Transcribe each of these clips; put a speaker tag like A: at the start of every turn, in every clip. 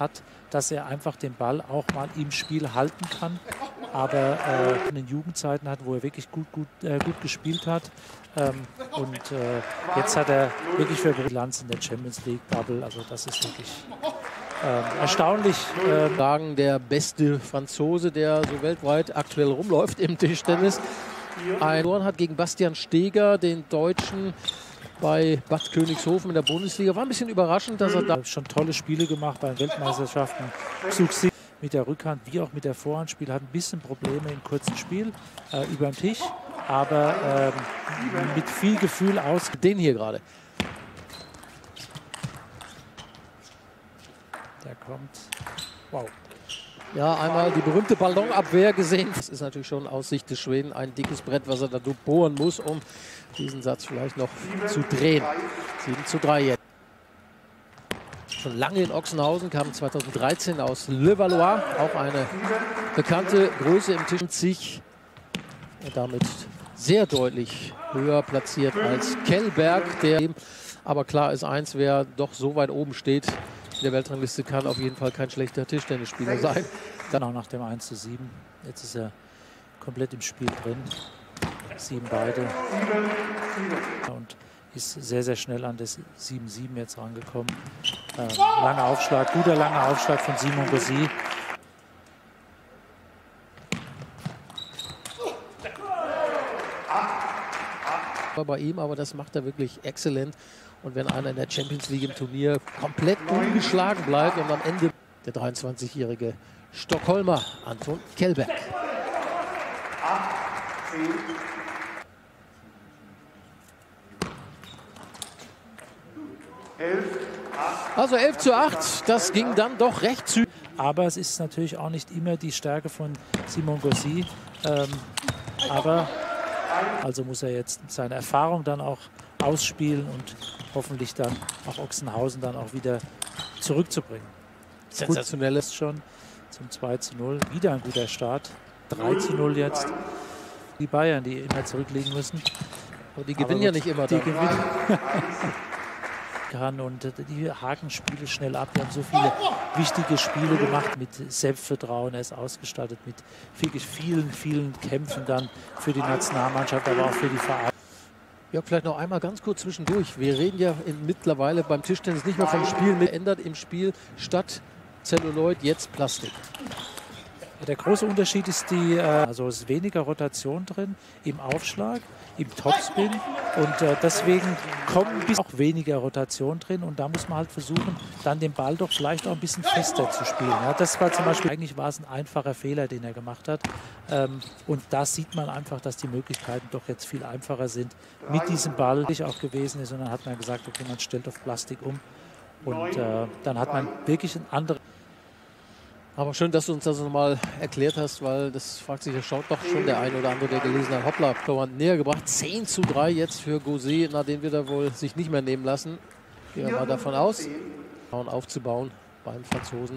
A: hat, dass er einfach den Ball auch mal im Spiel halten kann. Aber äh, in den Jugendzeiten hat, wo er wirklich gut, gut, äh, gut gespielt hat. Ähm, und äh, jetzt hat er wirklich für Bilanz in der Champions League Bubble. Also das ist wirklich äh, erstaunlich.
B: Äh, sagen der beste Franzose, der so weltweit aktuell rumläuft im Tischtennis. Ein Tor hat gegen Bastian Steger, den Deutschen bei Bad Königshofen in der Bundesliga. War ein bisschen überraschend, dass er da
A: schon tolle Spiele gemacht bei den Weltmeisterschaften. Zugsieg mit der Rückhand wie auch mit der Vorhand spielt, hat ein bisschen Probleme im kurzen Spiel äh, über den Tisch, aber ähm, mit viel Gefühl aus.
B: Den hier gerade.
A: Der kommt. Wow.
B: Ja, einmal die berühmte Ballonabwehr gesehen. Das ist natürlich schon aus Sicht des Schweden ein dickes Brett, was er da bohren muss, um diesen Satz vielleicht noch zu drehen. 7 zu 3 jetzt. Schon lange in Ochsenhausen, kam 2013 aus Le Valois, auch eine bekannte Größe im Tisch. Sich und damit sehr deutlich höher platziert als Kellberg, der aber klar ist eins, wer doch so weit oben steht in der Weltrangliste, kann auf jeden Fall kein schlechter Tischtennisspieler sein.
A: Dann auch nach dem 1 zu 7. Jetzt ist er komplett im Spiel drin. Sieben beide. Und ist sehr, sehr schnell an das 7-7 jetzt rangekommen. Äh, langer Aufschlag, guter langer Aufschlag von Simon Gossi.
B: bei ihm, aber das macht er wirklich exzellent. Und wenn einer in der Champions League im Turnier komplett ungeschlagen bleibt und am Ende der 23-jährige Stockholmer Anton Kellberg. 8, 10, Also 11 zu 8, das ging dann doch recht zügig.
A: Aber es ist natürlich auch nicht immer die Stärke von Simon Gossi. Ähm, aber also muss er jetzt seine Erfahrung dann auch ausspielen und hoffentlich dann auch Ochsenhausen dann auch wieder zurückzubringen.
B: Sensationell ist
A: schon zum 2 zu 0. Wieder ein guter Start. 3 zu 0 jetzt. Die Bayern, die immer zurücklegen müssen.
B: Aber die gewinnen Aber ja nicht immer.
A: Die gewinnen. kann und die haken Spiele schnell ab. Wir haben so viele wichtige Spiele gemacht mit Selbstvertrauen. Er ist ausgestattet mit wirklich vielen, vielen Kämpfen dann für die Nationalmannschaft, aber auch für die Vereine.
B: Ja, vielleicht noch einmal ganz kurz zwischendurch. Wir reden ja mittlerweile beim Tischtennis nicht mehr vom Spiel ändert im Spiel statt Zelluloid jetzt Plastik.
A: Der große Unterschied ist die, äh, also ist weniger Rotation drin im Aufschlag, im Topspin. Und äh, deswegen kommt auch weniger Rotation drin. Und da muss man halt versuchen, dann den Ball doch vielleicht auch ein bisschen fester zu spielen. Ja, das war zum Beispiel, eigentlich war es ein einfacher Fehler, den er gemacht hat. Ähm, und da sieht man einfach, dass die Möglichkeiten doch jetzt viel einfacher sind mit diesem Ball, nicht auch gewesen ist. Und dann hat man gesagt, okay, man stellt auf Plastik um. Und äh, dann hat man wirklich ein anderes
B: aber schön, dass du uns das nochmal erklärt hast, weil das fragt sich, ja, schaut doch schon der ein oder andere, der gelesen hat. Hoppla, Torwand näher gebracht. 10 zu 3 jetzt für Gosé, na den wird er wohl sich nicht mehr nehmen lassen. Gehen wir mal davon aus. Aufzubauen beim Franzosen.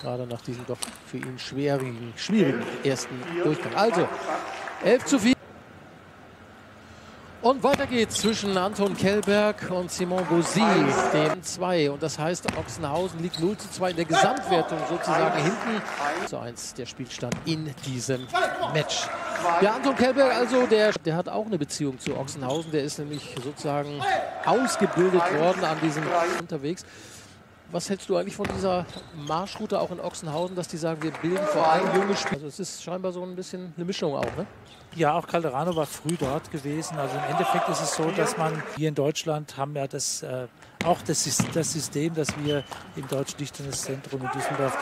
B: Gerade nach diesem doch für ihn schwierigen, schwierigen ersten Durchgang. Also, 11 zu 4. Und weiter geht's zwischen Anton Kellberg und Simon Gauzy, dem 2. Und das heißt, Ochsenhausen liegt 0 zu 2 in der Gesamtwertung sozusagen hinten. Zu 1 der Spielstand in diesem Match. Ja, Anton Kellberg also, der, der hat auch eine Beziehung zu Ochsenhausen. Der ist nämlich sozusagen ausgebildet worden an diesem unterwegs. Was hältst du eigentlich von dieser Marschroute auch in Ochsenhausen, dass die sagen, wir bilden vor allem junge Spieler? Also es ist scheinbar so ein bisschen eine Mischung auch, ne?
A: Ja, auch Calderano war früh dort gewesen. Also im Endeffekt ist es so, dass man hier in Deutschland haben ja das äh, auch das, das System, dass wir im Deutschen Dichtenniszentrum in Düsseldorf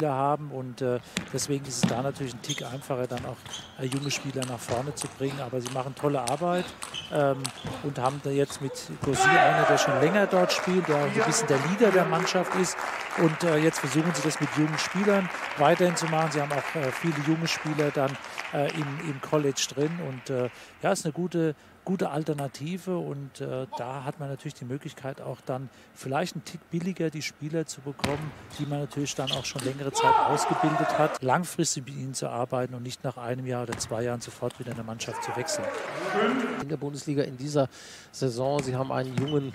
A: die haben und äh, deswegen ist es da natürlich ein Tick einfacher, dann auch äh, junge Spieler nach vorne zu bringen. Aber sie machen tolle Arbeit ähm, und haben da jetzt mit Gossi einer, der schon länger dort spielt, der ein bisschen der Leader der Mannschaft ist und äh, jetzt versuchen sie das mit jungen Spielern weiterhin zu machen. Sie haben auch äh, viele junge Spieler dann äh, im, im College drin und äh, ja, ist eine gute gute Alternative und äh, da hat man natürlich die Möglichkeit auch dann vielleicht einen Tick billiger die Spieler zu bekommen, die man natürlich dann auch schon längere Zeit ausgebildet hat, langfristig mit ihnen zu arbeiten und nicht nach einem Jahr oder zwei Jahren sofort wieder in der Mannschaft zu wechseln.
B: In der Bundesliga in dieser Saison, Sie haben einen jungen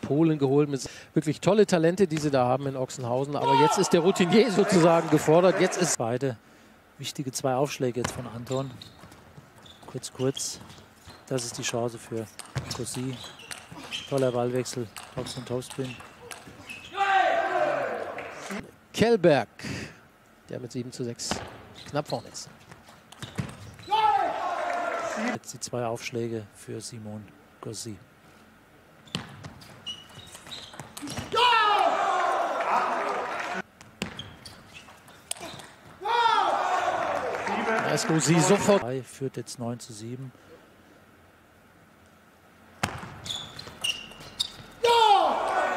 B: Polen geholt. Mit wirklich tolle Talente, die sie da haben in Ochsenhausen. Aber jetzt ist der Routinier sozusagen gefordert. Jetzt ist
A: beide wichtige zwei Aufschläge jetzt von Anton. Kurz, kurz. Das ist die Chance für Cosi. Toller Ballwechsel. Tops und Topspin.
B: Kellberg, der mit 7 zu 6 knapp vorne ist.
A: Jetzt die zwei Aufschläge für Simon Gossi.
B: Da ist Gossi sofort.
A: Führt jetzt 9 zu 7.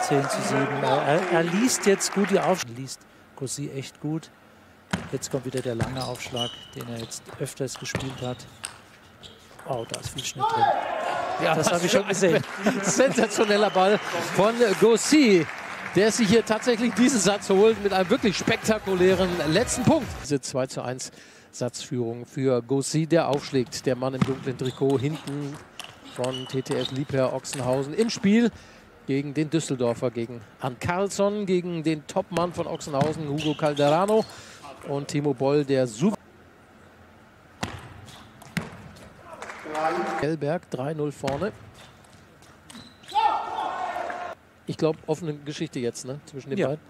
A: Zehn zu 7. Er, er liest jetzt gut die Aufschläge. Liest Gossi echt gut. Jetzt kommt wieder der lange Aufschlag, den er jetzt öfters gespielt hat. Oh, da ist viel Schnitt drin.
B: Ja, das habe ich schon gesehen. Sensationeller Ball von Gossi, der sich hier tatsächlich diesen Satz holt mit einem wirklich spektakulären letzten Punkt. Diese 2 zu 1 Satzführung für Gossi, der aufschlägt. Der Mann im dunklen Trikot hinten von TTF Liebherr Ochsenhausen im Spiel gegen den Düsseldorfer, gegen Ann Carlsson, gegen den Topmann von Ochsenhausen, Hugo Calderano und Timo Boll, der super. Hellberg 3-0 vorne. Ich glaube, offene Geschichte jetzt ne? zwischen den
A: Ja.
B: beiden.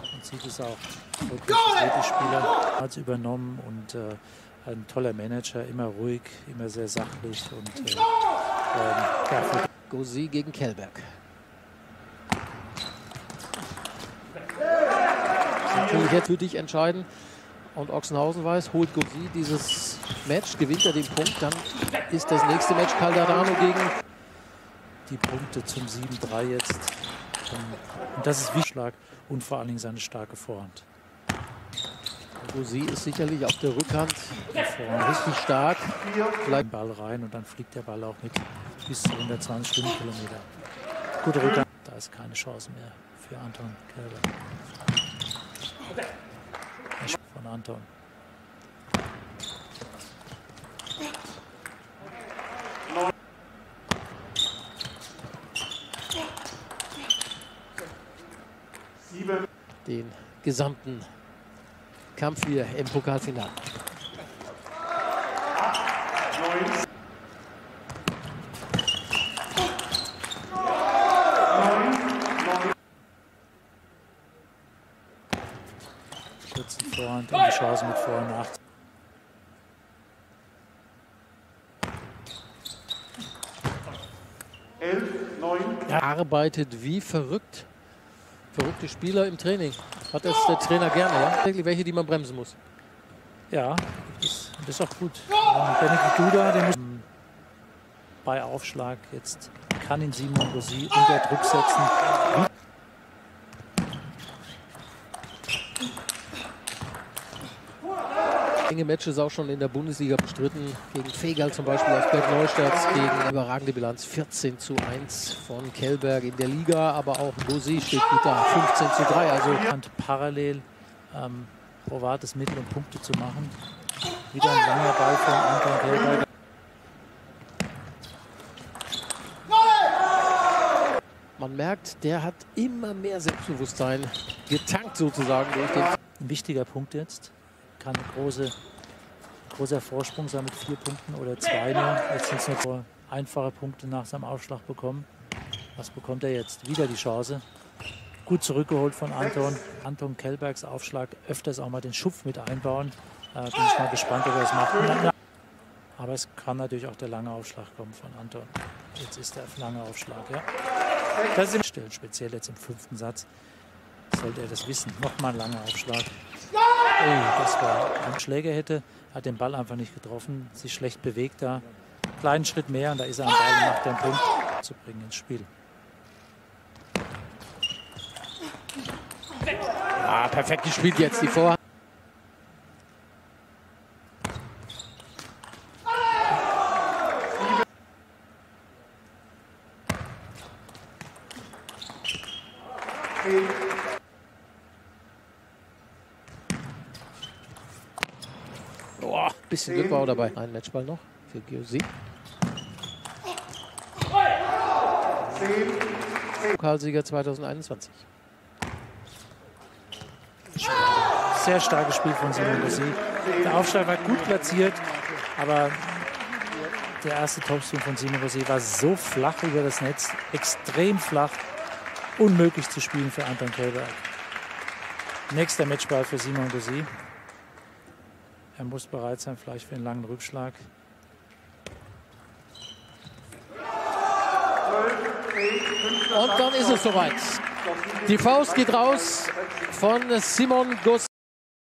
A: Man sieht es auch. Die Spieler hat es übernommen und äh, ein toller Manager, immer ruhig, immer sehr sachlich und äh, ähm, ja,
B: Gosi gegen Kellberg. Natürlich jetzt für dich entscheiden. Und Ochsenhausen weiß, holt Gosi dieses Match, gewinnt er den Punkt, dann ist das nächste Match Calderano gegen
A: die Punkte zum 7-3 jetzt. Und das ist Wischlag und vor allen Dingen seine starke Vorhand.
B: Gosi ist sicherlich auf der Rückhand richtig stark.
A: Bleibt Ball rein und dann fliegt der Ball auch mit bis zu 120 Stundenkilometer. Gute Rückhand. Da ist keine Chance mehr für Anton Kerber. Von Anton.
B: den gesamten Kampf hier im Pokalfinale.
A: Kurzen Vorhand und die Chance mit Vor- und Nach.
B: Er arbeitet wie verrückt. Verrückte Spieler im Training. Hat das der Trainer gerne, ja? Welche, die man bremsen muss.
A: Ja, das, das ist auch gut. Und Benedikt Duda, der muss bei Aufschlag jetzt kann ihn Simon Rossi unter Druck setzen.
B: Enge Matches auch schon in der Bundesliga bestritten. Gegen Fegal zum Beispiel aus Bad Neustadt. Gegen überragende Bilanz 14 zu 1 von Kellberg in der Liga. Aber auch Bosi steht gut da. 15 zu 3. Also
A: Und parallel ähm, probates Mittel, um Punkte zu machen. Wieder ein langer Ball von Anton Kellberg.
B: man merkt, der hat immer mehr Selbstbewusstsein getankt sozusagen durch den
A: Ein wichtiger Punkt jetzt. Kann ein große, großer Vorsprung sein mit vier Punkten oder zwei nur. Jetzt sind es nur einfache Punkte nach seinem Aufschlag bekommen. Was bekommt er jetzt? Wieder die Chance. Gut zurückgeholt von Anton. Anton Kellbergs Aufschlag öfters auch mal den Schupf mit einbauen. Äh, bin ich mal gespannt, ob er es macht. Aber es kann natürlich auch der lange Aufschlag kommen von Anton. Jetzt ist der lange Aufschlag, ja. Das ist Stellen, speziell jetzt im fünften Satz. Sollte er das wissen. Nochmal ein langer Aufschlag. Oh, das war ein Schläger hätte, hat den Ball einfach nicht getroffen, sich schlecht bewegt da. Kleinen Schritt mehr und da ist er am Ball und macht den Punkt zu bringen ins Spiel.
B: Ah, perfekt gespielt jetzt die Vorhand. Boah, bisschen Glück war auch dabei. Ein Matchball noch für Giosi. Pokalsieger 2021.
A: Sehr starkes Spiel von Simon Rosé. Der Aufschlag war gut platziert, aber der erste Topspin von Simon Rosé war so flach über das Netz, extrem flach, unmöglich zu spielen für Anton Kölberg. Nächster Matchball für Simon Rosé. Er muss bereit sein, vielleicht für einen langen Rückschlag.
B: Und dann ist es soweit. Die Faust geht raus von Simon Guss.